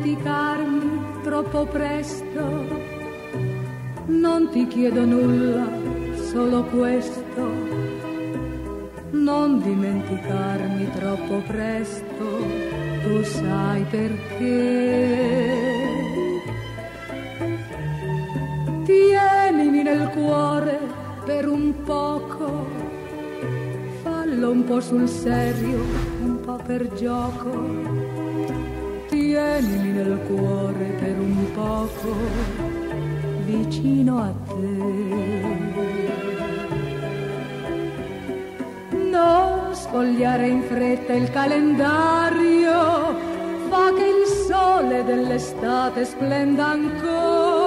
dimenticarmi troppo presto. Non ti chiedo nulla, solo questo. Non dimenticarmi troppo presto, tu sai perché. Tienimi nel cuore per un poco, fallo un po' sul serio, un po' per gioco Tienimi nel cuore per un poco, vicino a te. Non sfogliare in fretta il calendario, fa che il sole dell'estate splenda ancora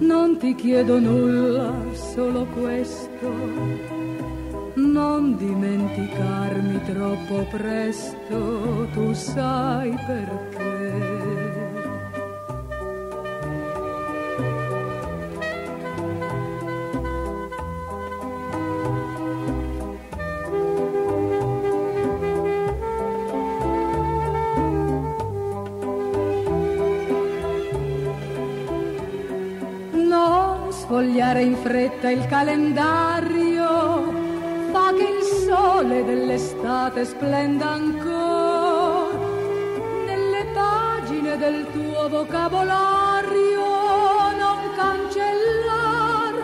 Non ti chiedo nulla, solo questo non dimenticarmi troppo presto, tu sai perché. Sfogliare in fretta il calendario fa che il sole dell'estate splenda ancora nelle pagine del tuo vocabolario. Non cancellar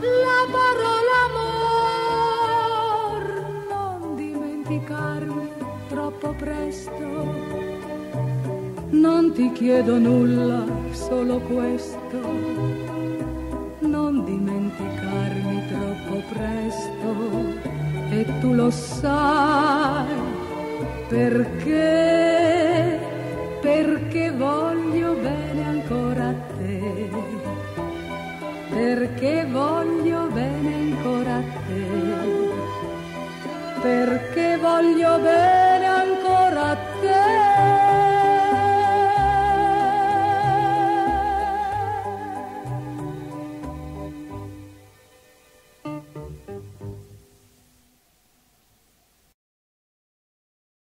la parola amor, non dimenticarmi troppo presto. Non ti chiedo nulla, solo questo. e tu lo sai perché, perché voglio bene ancora a te, perché voglio bene ancora a te, perché voglio bene ancora a te.